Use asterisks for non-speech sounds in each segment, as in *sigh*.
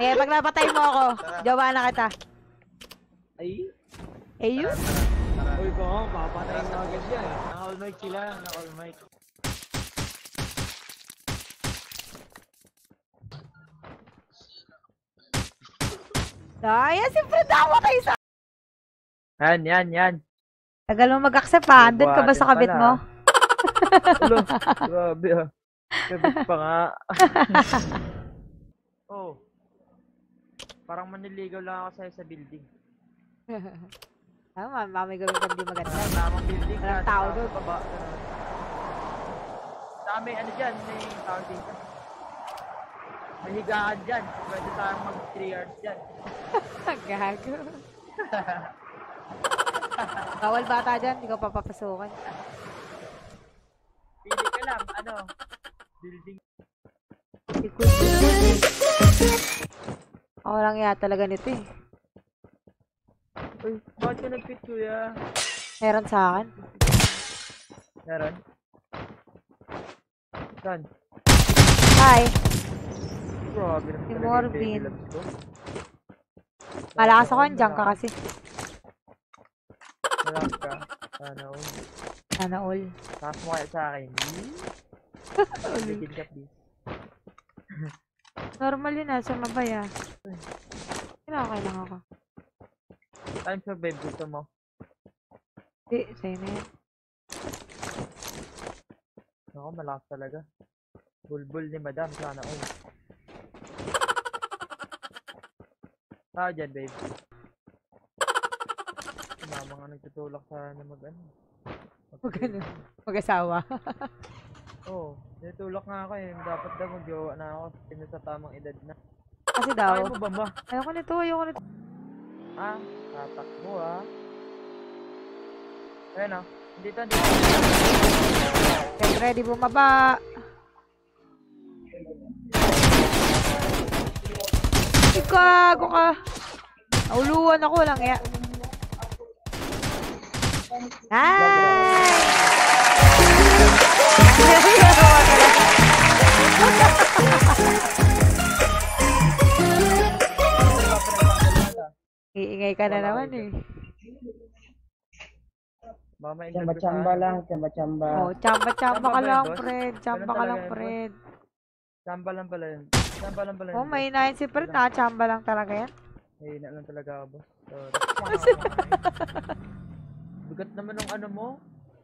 Eh, pag napatay mo ako, jowa na kita. Ay? Eh, yun? Uy, ko, papatayin mo agad yan. Naka-all mic sila, naka-all mic. Ay, siyempre nakapatay sa... Yan, yan, yan. Tagal mo mag-accept ha. Andun ka ba sa kabit mo? Ulo, grabe ah. Kabit pa nga. *laughs* Parang maniligaw lang ako sa'yo sa building. *laughs* Tama, mamay gawin ka hindi maganda. Tamang building. Walang tao doon. Baba. may ano dyan, may tao dito. May higaan dyan. Pwede tayong mag 3 hours dyan. *laughs* Gago. *laughs* Bawal bata dyan, hindi ko papapasukan. Pili ka lang, ano, building. Ako lang yata talaga nito eh. Uy, bakit ka nag-fit kuya? Meron sa akin. Meron? Saan? Hi. Grabe naman Si Morbin. Malakas ako, andyan ka kasi. Malakas ka. Sana all. Sana all. Takas mo kaya sa akin. Bigyan ka please. Normal yun ah, sumabay ah. Kinakay lang ako. Time for babe, gusto mo. Di, sa'yo na yan. Ako, malakas talaga. Bulbul ni madam, sana all. Tao dyan, babe. Mama nga nagtutulak sa ano mag ano. Huwag ano, mag-asawa. *laughs* Oo, oh, nitulak nga ako eh. Dapat daw mag-jowa na ako. Sa tamang edad na. Kasi daw, Kaya mo ba ba? ayoko nito, ayoko nito. Ah, tatakbo ah. Ayun ah. Dito, dito. Get ready bumaba. Ikago ka. Nauluan ako lang ya. Nice! Iingay ka na naman eh. Mama, Chamba-chamba lang, chamba-chamba. Oh, chamba-chamba ka lang? Fred. Chamba ka lang, Fred. Chamba lang pala yun. Chamba lang pala yun. Oh, may inahin si Fred. Nakachamba lang talaga yan. Mahina lang talaga ako, boss. Sorry. *laughs* Bigat naman ng ano mo.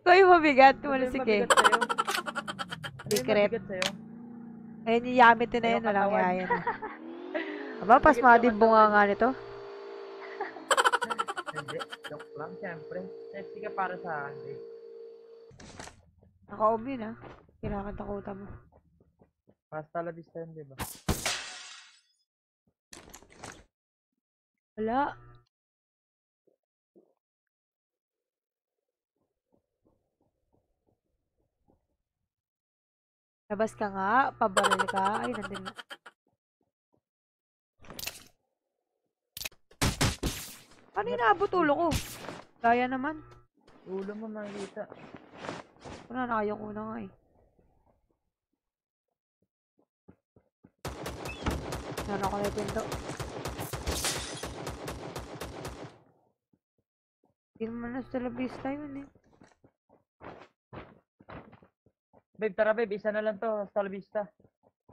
Kuy, mabigat. Wala? Ano yung Secret. Ayun, yung yamit na yun. Walang katawan. yaya na. Aba, pas Mabigat mga yung din bunga nga nito. Hindi. Joke lang, syempre. Safety ka para sa akin, babe. Naka-off yun ah. Kinakatakutan mo. Hasta la vista yun, di ba? Wala. Labas ka nga, pabaril ka. Ay, nandun na. Paano inaabot ulo ko? Kaya naman. Ulo mo makikita. Wala na, ayaw ko na nga eh. Ano ko na pinto? Hindi naman na sa labista yun eh. Babe, tara babe, isa na lang to. Hasta la vista.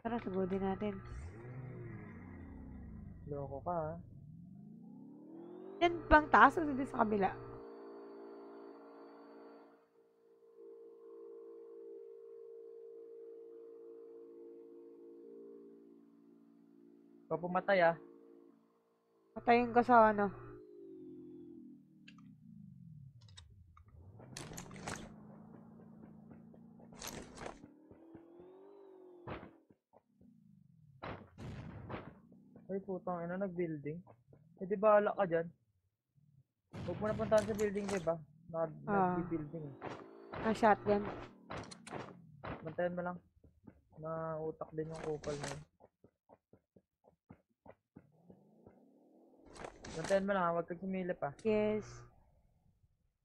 Tara, sagodin natin. Loko ka, ha? Yan bang taas o dito sa kabila? Ikaw pumatay, ah. Patayin ko sa ano. Ay, putang ina, nag-building. Eh, di bahala ka dyan. Huwag mo na puntahan sa building, di ba? Nag Ah. nag-building eh. Ah, shotgun. Bantayan mo lang. Mautak din yung kupal yun. Bantayan mo lang, ha, huwag kang sumilip ah. Yes.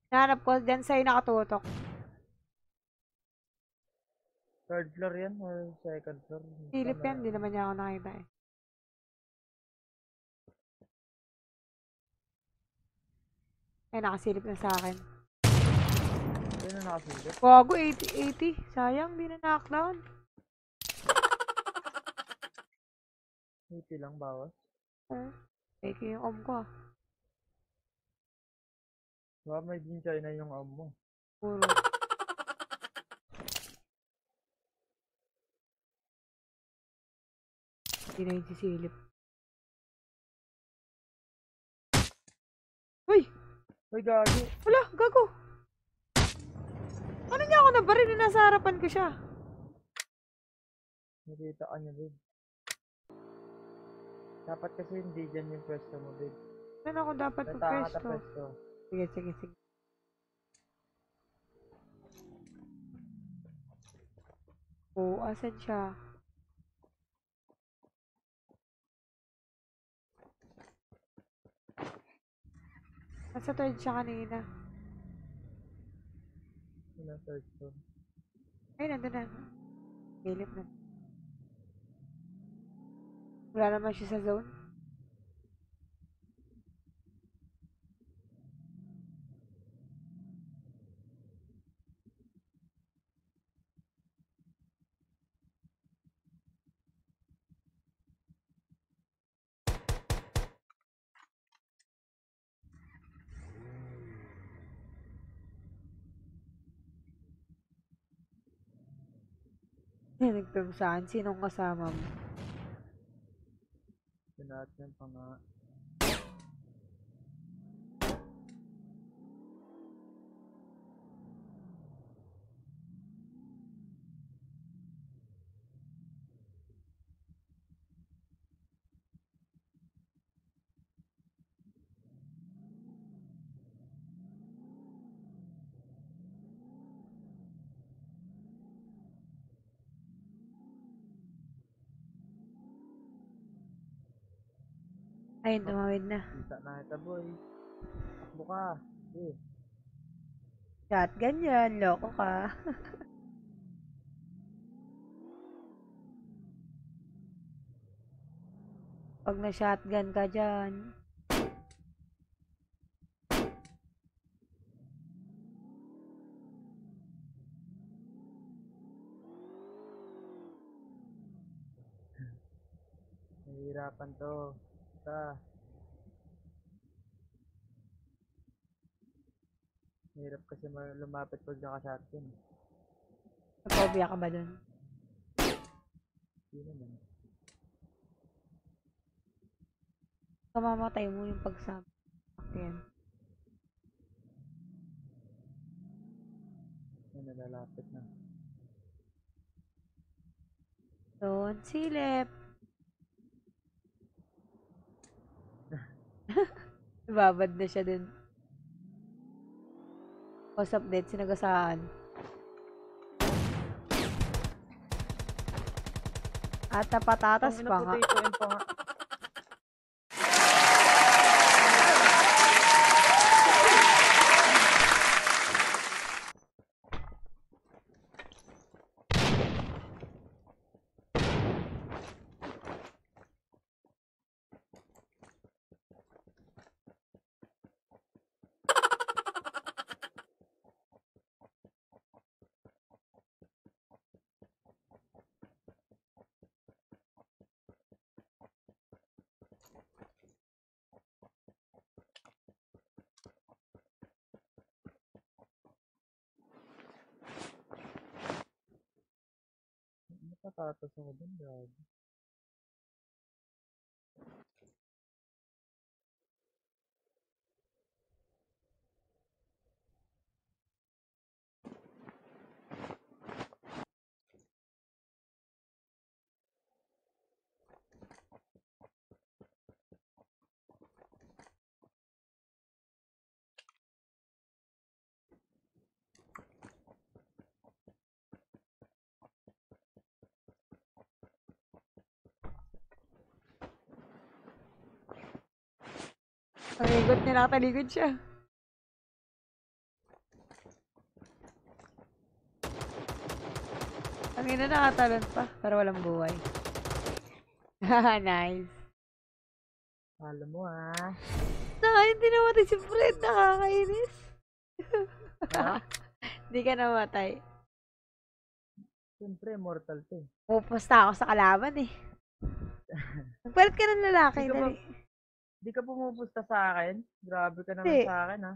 Nahanap ko, dyan sa'yo nakatutok. Third floor yan or second floor? Silip yan, hindi naman niya ako nakita eh. Ay, nakasilip na sa akin. Ayun na nakasilip. Gago, 80, 80. Sayang, di na knockdown. 80 *laughs* lang bawas. Eh, fake yung om ko ah. Baka may din China yung am mo. Puro. Hindi na yung sisilip. Ay, gagi. Wala! Gago! Ano niya ako nabaril na nasa harapan ko siya? Nakita ka niya, babe. Dapat kasi hindi dyan yung pwesto mo, babe. Saan ako dapat Sa tama ka pagpesto? pwesto. Sige, sige, sige. Oo, asan siya? Nasa third siya kanina. Ang third floor. Ay, nandun na. Gilip na. Wala naman siya sa zone. Nagpim saan? Sinong kasama mo? Sinat pa nga. Ayun, tumawid na. Kita na ito, boy. Takbo ka. Eh, Shotgun yan, loko ka. *laughs* Pag na-shotgun ka dyan. nahihirapan to. Basta. Mahirap kasi ma- lumapit pag naka-shotgun. Napobia ka ba dun? Hindi naman. Kamamatay mo yung pagsama. Yan. Ay, nalalapit na. Don't silip. *laughs* Babad na siya dun. Post update, sinagasaan. At patatas Ang pa nga. potato and pa nga. Ano patatas ako dun, gabi? Panigot niya, nakataligod siya. Ang ina nakatalon pa, pero walang buhay. *laughs* nice. Alam mo ah. Na, hindi namatay si Fred. Nakakainis. *laughs* Hindi ka namatay. Siyempre, mortal to eh. Pupasta ako sa kalaban eh. *laughs* Nagpalit ka ng lalaki. Hindi ka, dali. Hindi ka pumupusta sa akin? Grabe ka naman Hindi. sa akin, ha?